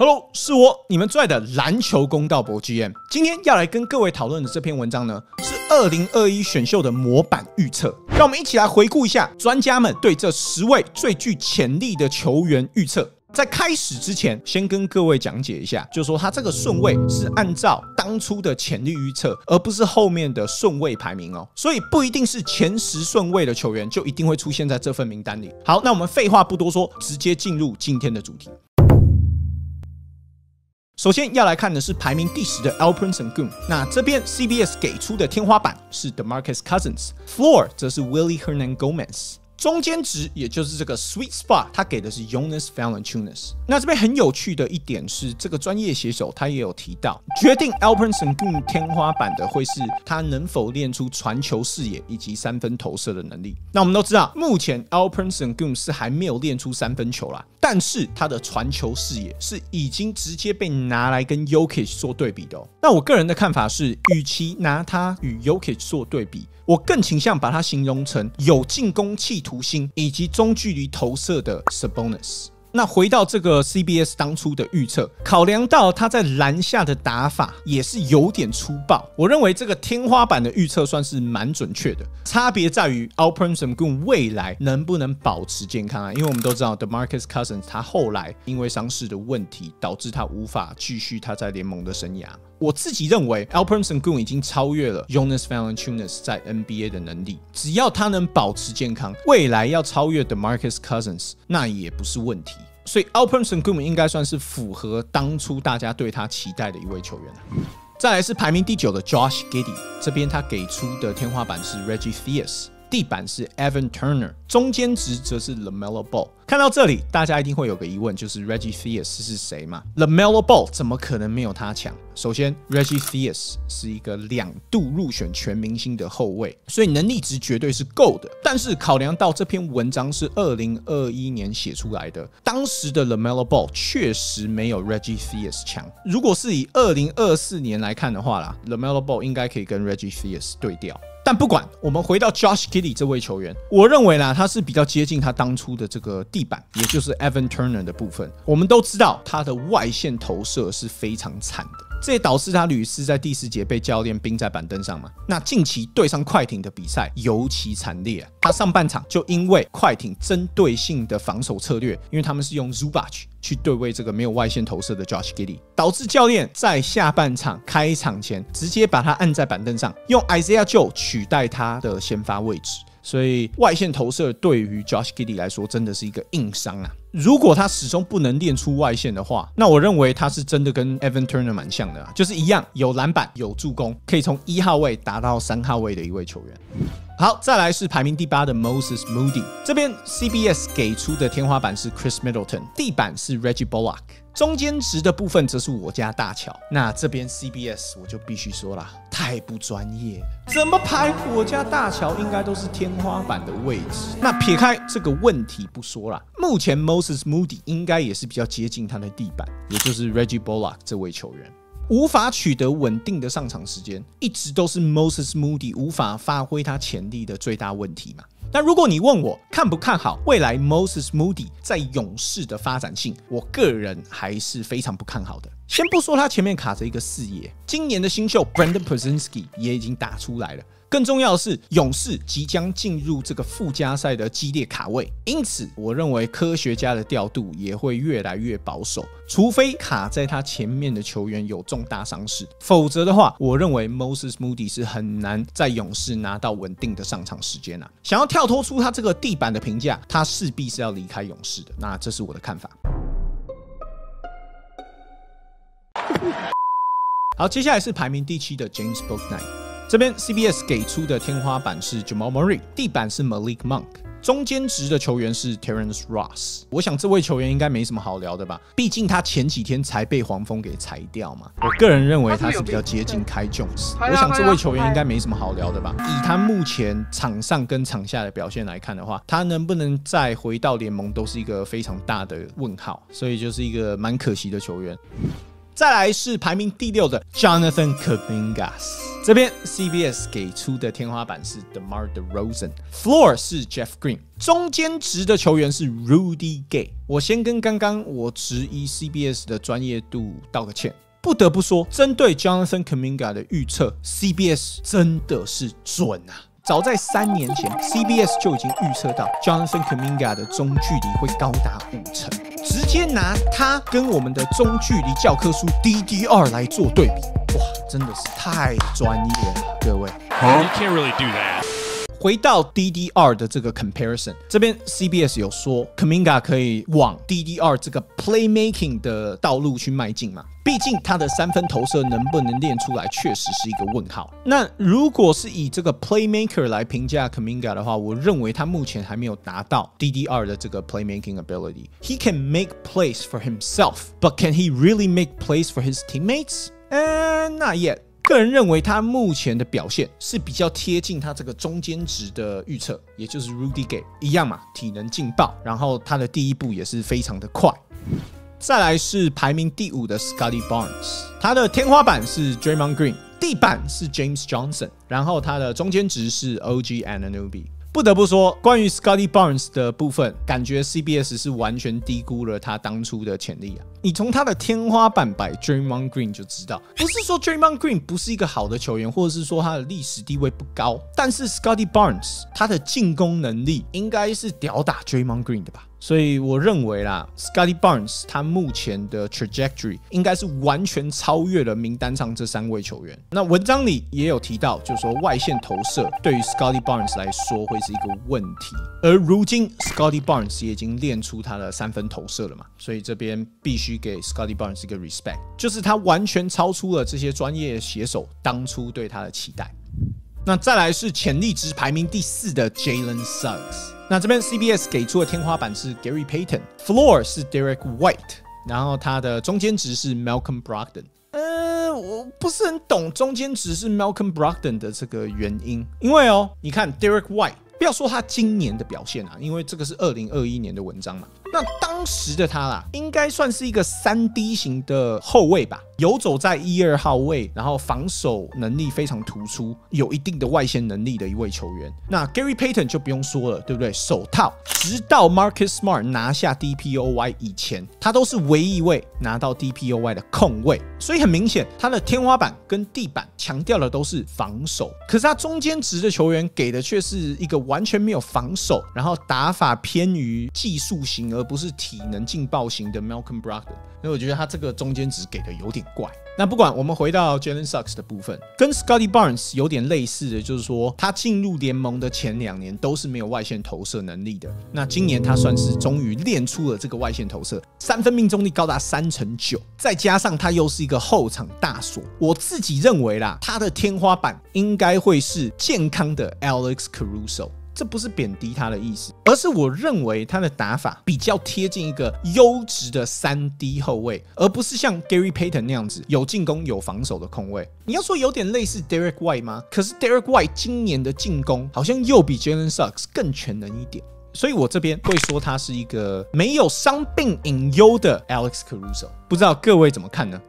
Hello，是我，你们最爱的篮球公道博 GM。今天要来跟各位讨论的这篇文章呢，是二零二一选秀的模板预测。让我们一起来回顾一下专家们对这十位最具潜力的球员预测。在开始之前，先跟各位讲解一下，就是说他这个顺位是按照当初的潜力预测，而不是后面的顺位排名哦。所以不一定是前十顺位的球员就一定会出现在这份名单里。好，那我们废话不多说，直接进入今天的主题。首先要来看的是排名第十的 Alpern s a n g u n 那这边 CBS 给出的天花板是 Demarcus Cousins，Floor 则是 Willie Hernan Gomez。中间值也就是这个 sweet spot，它给的是 Jonas Valanciunas。那这边很有趣的一点是，这个专业写手他也有提到，决定 Alperen Sengun 天花板的会是他能否练出传球视野以及三分投射的能力。那我们都知道，目前 Alperen Sengun 是还没有练出三分球啦，但是他的传球视野是已经直接被拿来跟 Yokich 做对比的。那我个人的看法是，与其拿他与 Yokich 做对比，我更倾向把它形容成有进攻企图心以及中距离投射的 Sabonis。那回到这个 CBS 当初的预测，考量到他在篮下的打法也是有点粗暴，我认为这个天花板的预测算是蛮准确的。差别在于 Alperen Sengun 未来能不能保持健康啊？因为我们都知道 Demarcus Cousins 他后来因为伤势的问题，导致他无法继续他在联盟的生涯。我自己认为，Alperen Sengun 已经超越了 Jonas Valanciunas 在 NBA 的能力。只要他能保持健康，未来要超越 Demarcus Cousins 那也不是问题。所以 Alperen Sengun 应该算是符合当初大家对他期待的一位球员。再来是排名第九的 Josh Giddey，这边他给出的天花板是 Reggie Theus。地板是 Evan Turner，中间值则是 Lamelo Ball。看到这里，大家一定会有个疑问，就是 Reggie Theus 是谁嘛？Lamelo Ball 怎么可能没有他强？首先，Reggie Theus 是一个两度入选全明星的后卫，所以能力值绝对是够的。但是考量到这篇文章是二零二一年写出来的，当时的 Lamelo Ball 确实没有 Reggie Theus 强。如果是以二零二四年来看的话啦，Lamelo Ball 应该可以跟 Reggie Theus 对调。但不管，我们回到 Josh Giddey 这位球员，我认为呢，他是比较接近他当初的这个地板，也就是 Evan Turner 的部分。我们都知道他的外线投射是非常惨的，这也导致他屡次在第四节被教练冰在板凳上嘛。那近期对上快艇的比赛尤其惨烈，他上半场就因为快艇针对性的防守策略，因为他们是用 Zubach。去对位这个没有外线投射的 Josh g i d d y 导致教练在下半场开场前直接把他按在板凳上，用 Isaiah Joe 取代他的先发位置。所以外线投射对于 Josh Giddey 来说真的是一个硬伤啊！如果他始终不能练出外线的话，那我认为他是真的跟 Evan Turner 蛮像的，就是一样有篮板、有助攻，可以从一号位打到三号位的一位球员。好，再来是排名第八的 Moses Moody，这边 CBS 给出的天花板是 Chris Middleton，地板是 Reggie Bullock。中间值的部分则是我家大乔，那这边 CBS 我就必须说了，太不专业，怎么排我家大乔应该都是天花板的位置。那撇开这个问题不说了，目前 Moses Moody 应该也是比较接近他的地板，也就是 Reggie Bullock 这位球员。无法取得稳定的上场时间，一直都是 Moses Moody 无法发挥他潜力的最大问题嘛。但如果你问我看不看好未来 Moses Moody 在勇士的发展性，我个人还是非常不看好的。先不说他前面卡着一个视野，今年的新秀 Brandon p r z i n s k i 也已经打出来了。更重要的是，勇士即将进入这个附加赛的激烈卡位，因此我认为科学家的调度也会越来越保守，除非卡在他前面的球员有重大伤势，否则的话，我认为 Moses Moody 是很难在勇士拿到稳定的上场时间啊。想要跳脱出他这个地板的评价，他势必是要离开勇士的。那这是我的看法。好，接下来是排名第七的 James Booknight。这边 CBS 给出的天花板是 Jamal Murray，地板是 Malik Monk，中间值的球员是 Terence Ross。我想这位球员应该没什么好聊的吧，毕竟他前几天才被黄蜂给裁掉嘛。我个人认为他是比较接近开 Jones。我想这位球员应该没什么好聊的吧，以他目前场上跟场下的表现来看的话，他能不能再回到联盟都是一个非常大的问号，所以就是一个蛮可惜的球员。再来是排名第六的 Jonathan Kamingas，。这边 CBS 给出的天花板是 DeMar DeRozan，Floor 是 Jeff Green，中间值的球员是 Rudy Gay。我先跟刚刚我质疑 CBS 的专业度道个歉。不得不说，针对 Jonathan Kaminga 的预测，CBS 真的是准啊！早在三年前，CBS 就已经预测到 Jonathan Kaminga 的中距离会高达五成，直接拿他跟我们的中距离教科书 DDR 来做对比。哇，真的是太专业了，各位。You can't really do that. 回到 DDR 的这个 comparison，这边 CBS 有说 Kaminga 可以往 DDR 这个 playmaking 的道路去迈进嘛？毕竟他的三分投射能不能练出来，确实是一个问号。那如果是以这个 playmaker 来评价 Kaminga 的话，我认为他目前还没有达到 DDR 的这个 playmaking ability。He can make plays for himself, but can he really make plays for his teammates? 嗯，那也，个人认为他目前的表现是比较贴近他这个中间值的预测，也就是 Rudy Gay 一样嘛，体能劲爆，然后他的第一步也是非常的快。再来是排名第五的 Scotty Barnes，他的天花板是 Draymond Green，地板是 James Johnson，然后他的中间值是 OG Anunoby。不得不说，关于 Scotty Barnes 的部分，感觉 CBS 是完全低估了他当初的潜力啊！你从他的天花板摆 Draymond Green 就知道，不是说 Draymond Green 不是一个好的球员，或者是说他的历史地位不高，但是 Scotty Barnes 他的进攻能力应该是吊打 Draymond Green 的吧？所以我认为啦，Scotty Barnes 他目前的 trajectory 应该是完全超越了名单上这三位球员。那文章里也有提到，就是说外线投射对于 Scotty Barnes 来说会是一个问题。而如今 Scotty Barnes 也已经练出他的三分投射了嘛，所以这边必须给 Scotty Barnes 一个 respect，就是他完全超出了这些专业写手当初对他的期待。那再来是潜力值排名第四的 Jalen Suggs。那这边 CBS 给出的天花板是 Gary Payton，Floor 是 Derek White，然后它的中间值是 Malcolm Brogdon。呃，我不是很懂中间值是 Malcolm Brogdon 的这个原因，因为哦，你看 Derek White，不要说他今年的表现啊，因为这个是二零二一年的文章嘛。那当时的他啦，应该算是一个三 D 型的后卫吧，游走在一二号位，然后防守能力非常突出，有一定的外线能力的一位球员。那 Gary Payton 就不用说了，对不对？手套，直到 Marcus Smart 拿下 DPOY 以前，他都是唯一一位拿到 DPOY 的控卫。所以很明显，他的天花板跟地板强调的都是防守，可是他中间值的球员给的却是一个完全没有防守，然后打法偏于技术型。而而不是体能劲爆型的 Malcolm Brogdon，因为我觉得他这个中间值给的有点怪。那不管我们回到 Jalen Suggs 的部分，跟 Scotty Barnes 有点类似的就是说，他进入联盟的前两年都是没有外线投射能力的。那今年他算是终于练出了这个外线投射，三分命中率高达三成九，再加上他又是一个后场大锁，我自己认为啦，他的天花板应该会是健康的 Alex Caruso。这不是贬低他的意思，而是我认为他的打法比较贴近一个优质的三 D 后卫，而不是像 Gary Payton 那样子有进攻有防守的控卫。你要说有点类似 Derek White 吗？可是 Derek White 今年的进攻好像又比 Jalen Suggs 更全能一点。所以我这边会说他是一个没有伤病隐忧的 Alex Caruso，不知道各位怎么看呢？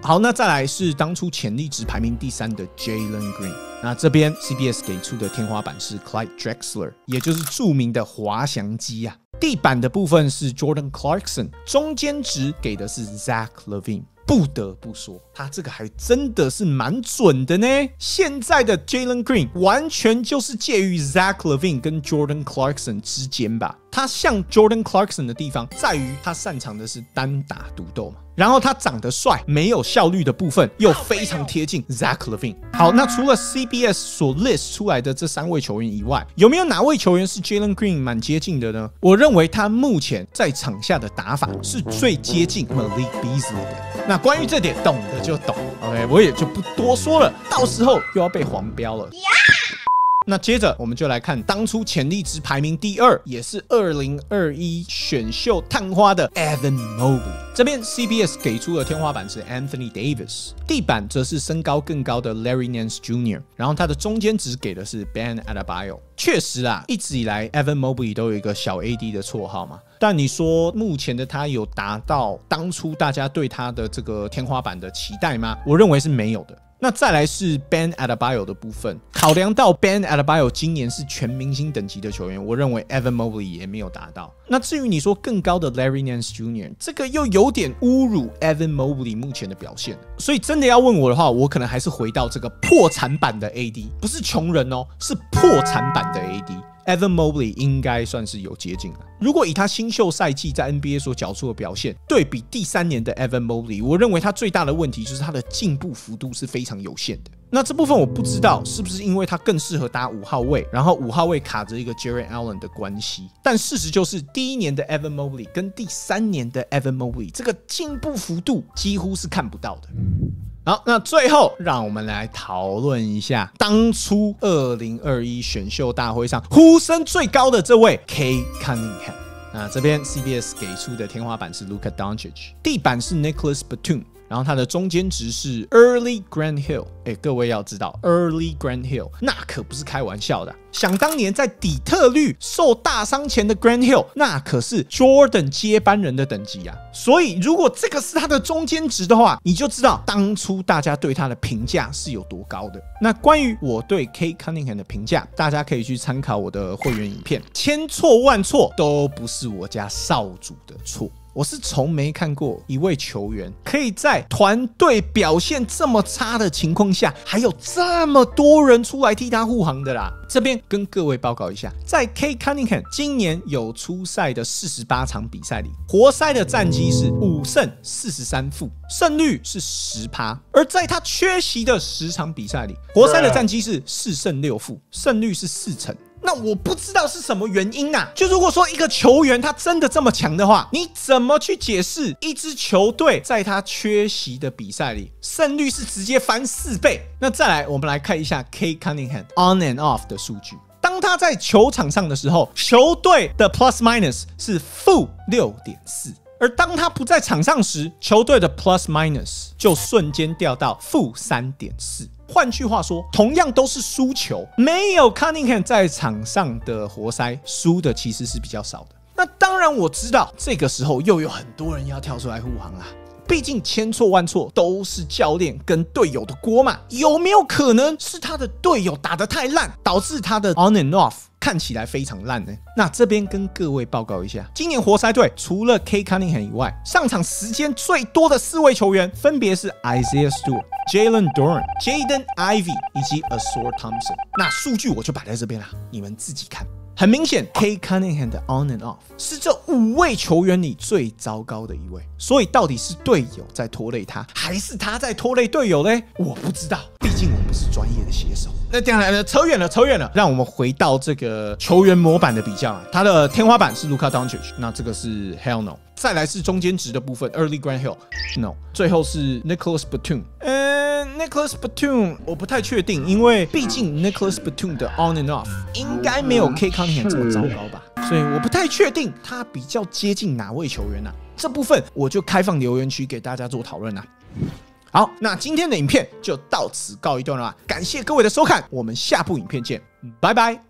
好，那再来是当初潜力值排名第三的 Jalen Green，那这边 CBS 给出的天花板是 Clyde Drexler，也就是著名的滑翔机啊。地板的部分是 Jordan Clarkson，中间值给的是 Zach Levine。不得不说，他这个还真的是蛮准的呢。现在的 Jalen Green 完全就是介于 Zach Levine 跟 Jordan Clarkson 之间吧。他像 Jordan Clarkson 的地方在于他擅长的是单打独斗嘛。然后他长得帅，没有效率的部分又非常贴近 Zach Levine。好，那除了 CBS 所 list 出来的这三位球员以外，有没有哪位球员是 Jalen Green 蛮接近的呢？我认为他目前在场下的打法是最接近 Malik Beasley 的。那关于这点，懂的就懂。OK，我也就不多说了，到时候又要被黄标了。那接着我们就来看当初潜力值排名第二，也是二零二一选秀探花的 Evan Mobley。这边 CBS 给出的天花板是 Anthony Davis，地板则是身高更高的 Larry Nance Jr.，然后他的中间值给的是 Ben Adebayo。确实啊，一直以来 Evan Mobley 都有一个小 AD 的绰号嘛。但你说目前的他有达到当初大家对他的这个天花板的期待吗？我认为是没有的。那再来是 Ben Adebayo 的部分，考量到 Ben Adebayo 今年是全明星等级的球员，我认为 Evan Mobley 也没有达到。那至于你说更高的 Larry Nance Jr.，这个又有点侮辱 Evan Mobley 目前的表现。所以真的要问我的话，我可能还是回到这个破产版的 AD，不是穷人哦，是破产版的 AD。Evan Mobley 应该算是有接近了。如果以他新秀赛季在 NBA 所缴出的表现对比第三年的 Evan Mobley，我认为他最大的问题就是他的进步幅度是非常有限的。那这部分我不知道是不是因为他更适合打五号位，然后五号位卡着一个 Jerry Allen 的关系。但事实就是第一年的 Evan Mobley 跟第三年的 Evan Mobley 这个进步幅度几乎是看不到的。好，那最后让我们来讨论一下当初二零二一选秀大会上呼声最高的这位 K Cunningham。那这边 CBS 给出的天花板是 Luka Doncic，地板是 Nicholas Batum。然后它的中间值是 Early Grand Hill，哎，各位要知道 Early Grand Hill 那可不是开玩笑的。想当年在底特律受大伤前的 Grand Hill，那可是 Jordan 接班人的等级啊。所以如果这个是它的中间值的话，你就知道当初大家对他的评价是有多高的。那关于我对 K Cunningham 的评价，大家可以去参考我的会员影片，千错万错都不是我家少主的错。我是从没看过一位球员可以在团队表现这么差的情况下，还有这么多人出来替他护航的啦。这边跟各位报告一下，在 K-Connink 今年有出赛的四十八场比赛里，活塞的战绩是五胜四十三负，胜率是十趴；而在他缺席的十场比赛里，活塞的战绩是四胜六负，胜率是四成。那我不知道是什么原因呐。就如果说一个球员他真的这么强的话，你怎么去解释一支球队在他缺席的比赛里胜率是直接翻四倍？那再来，我们来看一下 K Cunningham on and off 的数据。当他在球场上的时候，球队的 plus minus 是负六点四。而当他不在场上时，球队的 plus minus 就瞬间掉到负三点四。换句话说，同样都是输球，没有 Cunningham 在场上的活塞输的其实是比较少的。那当然我知道，这个时候又有很多人要跳出来护航啦。毕竟千错万错都是教练跟队友的锅嘛。有没有可能是他的队友打得太烂，导致他的 on and off？看起来非常烂呢。那这边跟各位报告一下，今年活塞队除了 K Cunningham 以外，上场时间最多的四位球员分别是 Isaiah Stewart、Jalen Dorn、Jaden Ivy 以及 Asore Thompson。那数据我就摆在这边啦，你们自己看。很明显，K Cunningham 的 on and off 是这五位球员里最糟糕的一位。所以到底是队友在拖累他，还是他在拖累队友嘞？我不知道，毕竟我不是专业的写手。那接下来，扯远了，扯远了。让我们回到这个球员模板的比较啊，他的天花板是 Luka Doncic，那这个是 Hell No。再来是中间值的部分，Early Grand Hill，No。最后是 Nicholas Batum。嗯，Nicholas Batum 我不太确定，因为毕竟 Nicholas Batum 的 On and Off 应该没有 K Cunningham 这么糟糕吧，所以我不太确定他比较接近哪位球员呢？这部分我就开放留言区给大家做讨论啦。好，那今天的影片就到此告一段落了，感谢各位的收看，我们下部影片见，拜拜。